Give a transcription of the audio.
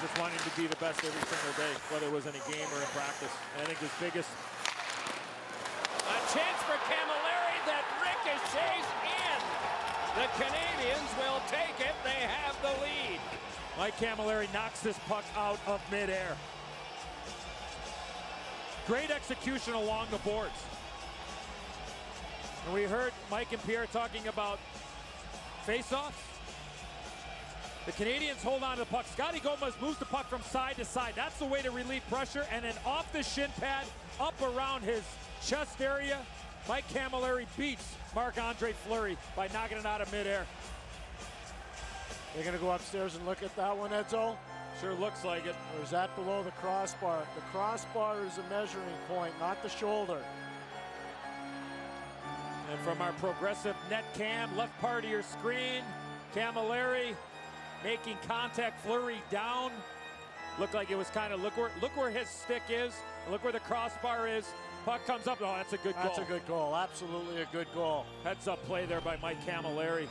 just wanting to be the best every single day, whether it was in a game or in practice. And I think his biggest A chance for Cammalleri that ricochets in. The Canadiens will take it. They have the lead. Mike Cammalleri knocks this puck out of midair. Great execution along the boards. And we heard Mike and Pierre talking about face-offs. The Canadiens hold on to the puck. Scotty Gomez moves the puck from side to side. That's the way to relieve pressure. And then off the shin pad, up around his chest area, Mike Cammalleri beats Marc-Andre Fleury by knocking it out of midair. They're going to go upstairs and look at that one, Edzo? Sure looks like it. Or is that below the crossbar? The crossbar is a measuring point, not the shoulder. And from our progressive net cam, left part of your screen, Cammalleri making contact, Fleury down. Looked like it was kind of, look where, look where his stick is, look where the crossbar is. Puck comes up, oh, that's a good goal. That's a good goal, absolutely a good goal. Heads up play there by Mike Cammalleri.